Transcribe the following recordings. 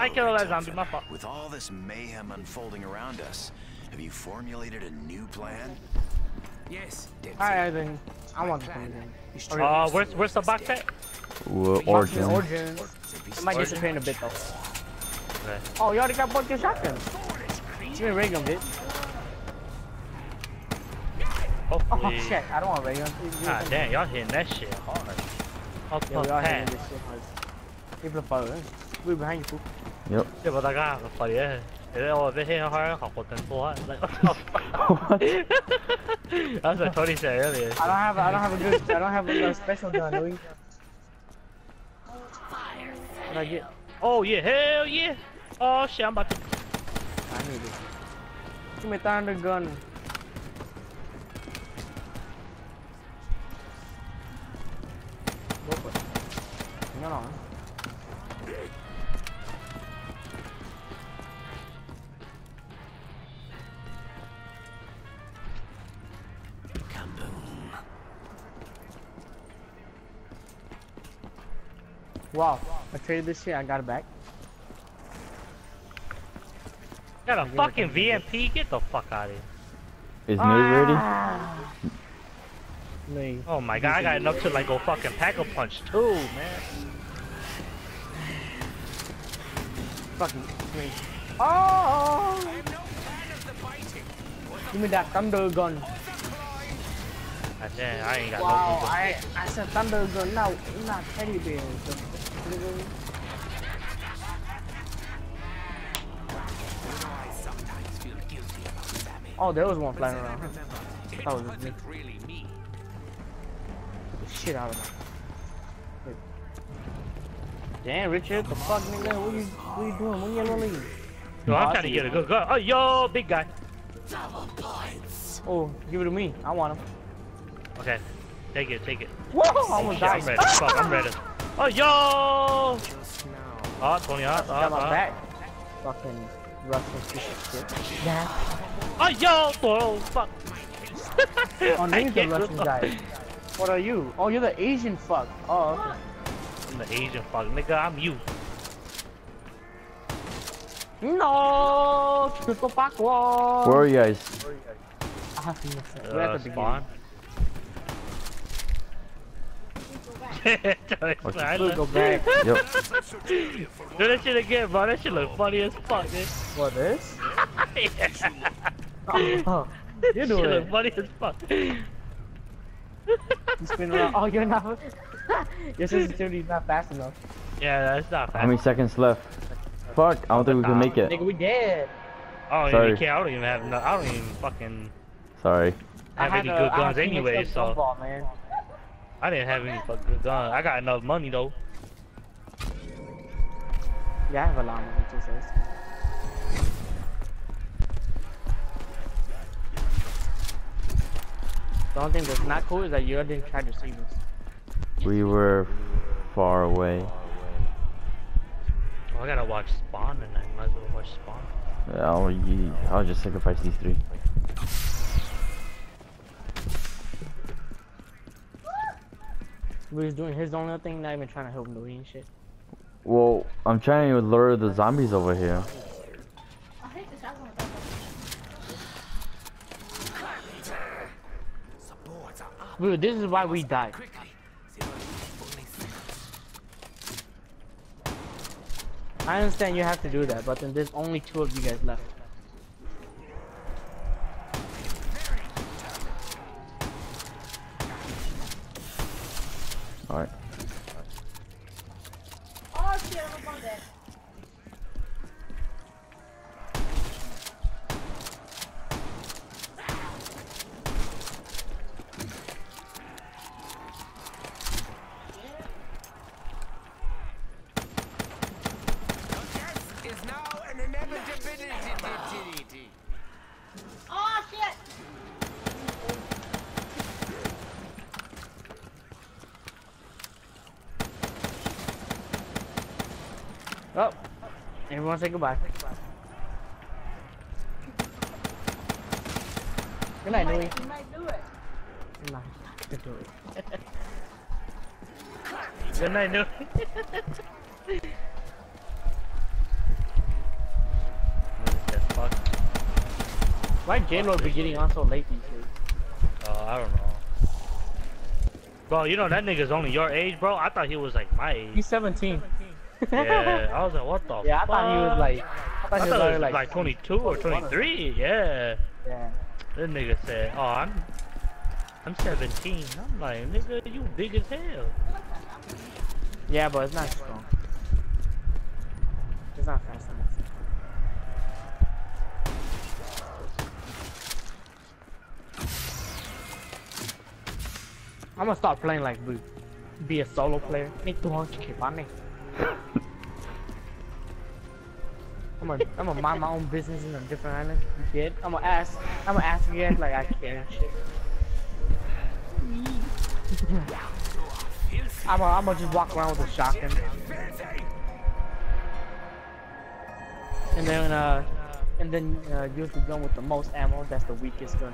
I killed that zombie, my fault. With all this mayhem unfolding around us, have you formulated a new plan? Yes, Alright then. I want to come in. Uh, where's, where's the box at? Well, Origin. Origin. It might disappear in a bit though. Okay. Oh, you already got both your shotguns. You ain't ray gun, bitch. Oh Hopefully. shit, I don't want ray gun. God damn, y'all hitting that shit hard. Up yeah, we are hitting pass. this shit hard. People are following. We behind you, fool. Yep. 这把大家个发的，现在我被黑好像好过更多。Like, what the fuck? That's what Tony said earlier. I don't have, I don't have a good, I don't have a, uh, special gun, Louis. What I get? Oh yeah, hell yeah. Oh shit, I'm about to. I need it. Give me a thunder gun. Go for it. No, no. Wow, I traded this shit, I got it back. Got a fucking VMP. Get the fuck out of here. Is Nate ready? Ah. Me. Oh my god, I got enough to like go fucking pack a punch too, man. Fucking me. Oh! Give me that thunder gun. Damn, I ain't got Wow, no I I said thunder gun, no, not teddy bears. Oh, there was one flying around. That was just me. really me. Get the shit out of me. Wait. Damn, Richard, the fuck, nigga? What you, what you doing? When you gonna leave? Yo, I'm trying to get a good gun. Oh, yo, big guy. Oh, give it to me. I want him. Okay, take it, take it. Whoa, I almost shit, I'm ready. Fuck, I'm ready. Oh, yo! Ah, oh, 20 odds. Ah, ah, Got Oh, my oh. back. Fucking Russian piece of shit. Yeah. Oh, yo! Oh, fuck. Oh, I name's the Russian do- guy. What are you? Oh, you're the Asian fuck. Oh, okay. I'm the Asian fuck. Nigga, I'm you. No, triple fuck wall. Where are you guys? I have to miss it. We're At the go back. Yep. Do that shit again, bro. That shit look funny as fuck, dude. What this? yeah. Oh, That you're shit doing look it. funny as fuck. You spin around. Oh, you're not. Your sensitivity's not fast enough. yeah, that's not How many seconds left? Fuck, I don't think we can make it. Nigga, we dead. I don't Sorry. even care. I don't even have no. I don't even fucking Sorry. have I any had good guns anyway. Phoenix So Football, man. I didn't have any fucking good guns. I got enough money though. Yeah, I have a lot of money too, says. The only thing that's not cool is that you didn't try to save us. We were far away. Oh, I gotta watch Spawn and I might as well watch Spawn. I'll, I'll just sacrifice these three. He was doing his own little thing, not even trying to help Louis and shit. Well, I'm trying to lure the zombies over here. Dude, this is why we died. I understand you have to do that, but then there's only two of you guys left. Alright. Is Oh, everyone say goodbye. Good night, Louie. You might do it. No, not do it. Good night, Louie. Why J-Lo be getting on so late these days? Oh, I don't know. Bro, you know that nigga's only your age, bro. I thought he was like my age. He's 17. Yeah, I was like, what the? Yeah, I thought he was like. I I thought he was thought was like, like 22 or 23. Yeah. Yeah. This nigga said, "Oh, I'm, I'm 17." I'm like, nigga, you big as hell. Yeah, but it's not strong. It's not fast enough. I'm gonna start playing like Blue. Be a solo player. Need 200k money. I'm gonna, I'm gonna mind my own business in a different island. You kid? I'm gonna ask, I'm gonna ask again like I care. I'm gonna, I'm gonna just walk around with a shotgun. And then, uh, and then uh, use the gun with the most ammo. That's the weakest gun.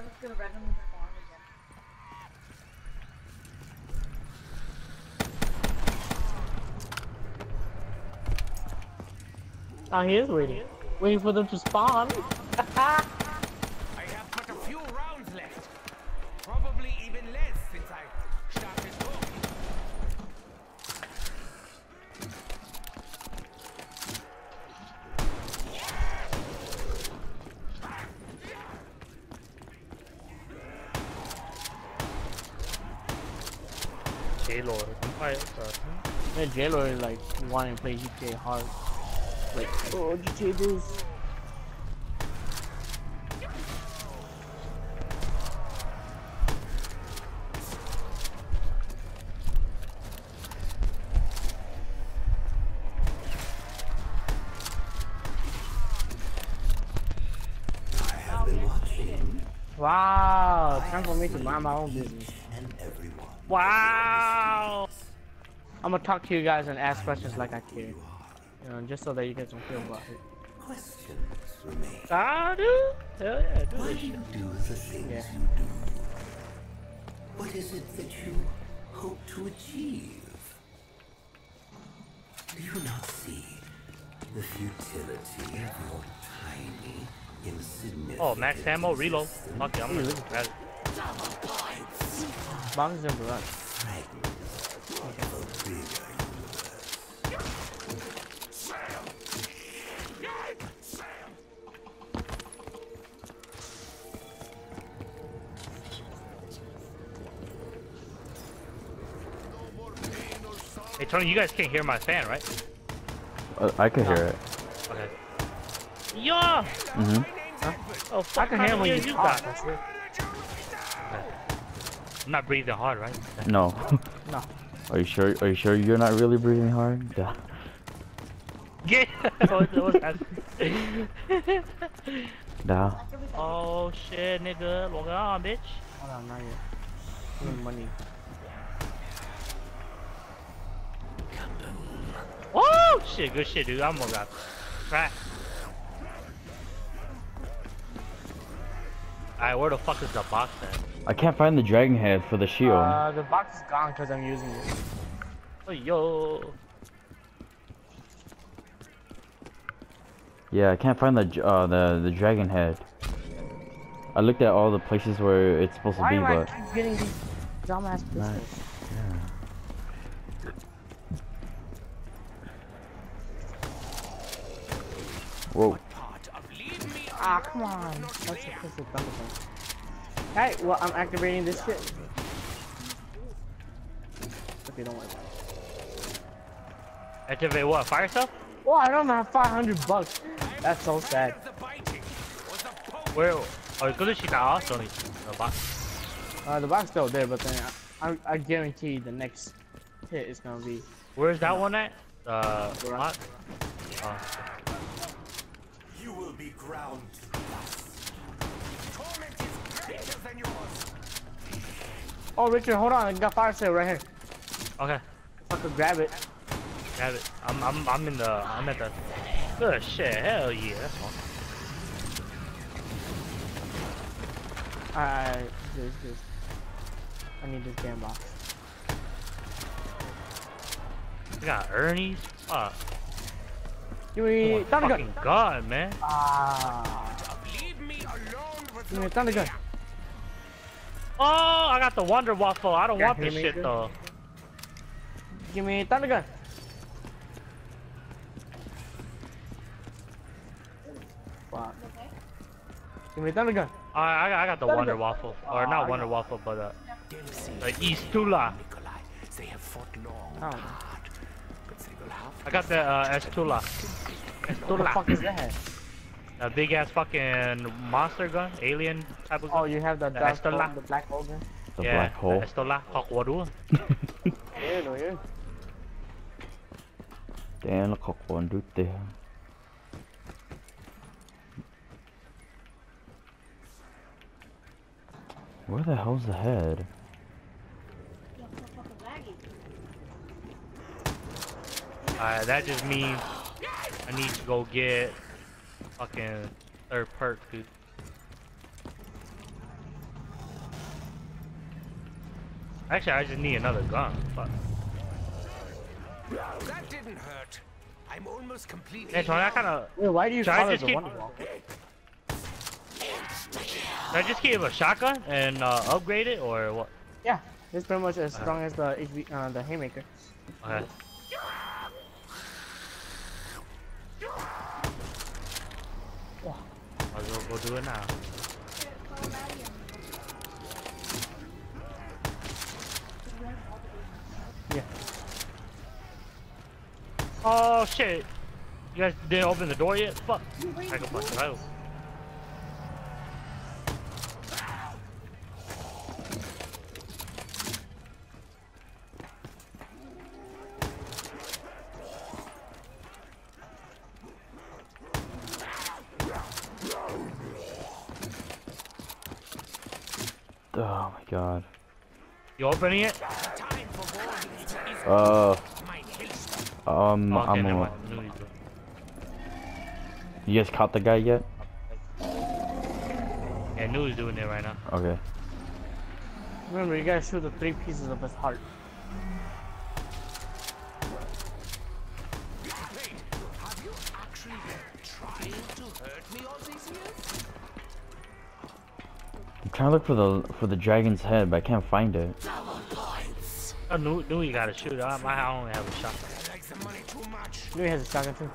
Just gonna randomly spawn again. Oh, he is waiting. Waiting for them to spawn. J-Lord, I'm quiet, bro. Yeah, J-Lo is like wanting to play GTA hard. Like, oh, GTA this. Wow, time for me to mind my own business. Wow. I'm gonna talk to you guys and ask questions like I care. You know, just so that you guys don't feel about it. Questions remain. Ah, dude. Hell yeah, do Why this do you do the things Yeah. you do? What is it that you hope to achieve? Do you not see the futility of your tiny, insignificant Oh, max ammo, reload. Fuck it, I'm gonna grab it. Bombs in garage. fragments of a bigger universe? Hey, Tony, you guys can't hear my fan, right? Uh, I can hear it. Okay. Yeah. Mhm. Oh, fuck I can hear when you you talk. Got. That's it. I'm not breathing hard, right? No. No. Are you sure? Are you sure you're not really breathing hard? Yeah. Yeah. Oh, what's- what's? Nah. oh shit, nigga, log on, bitch. Hold on, not yet. Give money. Oh shit, good shit, dude. I'm gonna grab. Alright, where the fuck is the box at? I can't find the dragon head for the shield. Uh, the box is gone because I'm using it. Oh, yo. Yeah, I can't find the uh the the dragon head. I looked at all the places where it's supposed to Why be, but. I but keep getting these dumbass pistols? whoa. Ah, come on. That's a pistol thunderbolt. Alright, well, I'm activating this shit. Okay, don't worry about it. Activate what? Fire stuff? Well, I don't have 500 bucks. That's so sad. the biting. Was a poke. Where? Oh, good shit out, Tony. The box. Uh, the box still there, but then I, I, I guarantee the next hit is gonna be. Where's that one at? Uh, what? Oh, You will be ground to dust. Torment is greater than yours. Oh, Richard, hold on. I got fire sale right here. okay. Fucking grab it. Grab it. I'm, I'm, I'm in the, I'm at the. Good shit. Hell yeah. That's fine. Alright, this, this. I need this damn box. We got Ernie's. Fuck. Give Oh me thunder gun. god, man. Ah, Leave me alone with give me thunder gun. Oh, I got the Wonder Waffle. I don't Yeah, want this haymaker. shit though. Give me thunder gun. Fuck. Give me thunder gun. I, I, I got the Thunder Wonder gun. Waffle, or Oh, not Wonder Waffle, but uh, Dempsey. the East Tula. Nikolai, they have fought long, Oh. hard, but they will have I got the uh, S Tula. S What the fuck is that? A big ass fucking monster gun, alien type of oh, gun. Oh, you have the The dark hole, Estola. the black hole gun? The yeah, black hole. The Estola. Hawkwaru. Yeah, no, yeah. Damn, look how there. Where the hell's the head? Alright, that just means I need to go get fucking third perk, dude. Actually, I just need another gun. Fuck. That didn't hurt. I'm almost completely. Hey, Tony, I kind of. Why do you Should I just the keep- Should I just give a shotgun and uh, upgrade it, or what? Yeah, it's pretty much as strong as the HV, uh, the haymaker. Okay. Might as well do it now. Yeah. Oh shit! You guys didn't open the door yet? Fuck! I can it out. Oh my god. You opening it? Time for war is Uh, um, Oh, okay, I'm. never mind. Knew you did. Guys caught the guy yet? Yeah, knew he was doing it right now. Okay. Remember, you gotta shoot the three pieces of his heart. Wait, have you actually been trying to hurt me all these years? I'm trying to look for the for the dragon's head, but I can't find it. I knew, knew you gotta shoot. Uh, I, I only have a shotgun. I like the money too much. Maybe he has a shotgun too.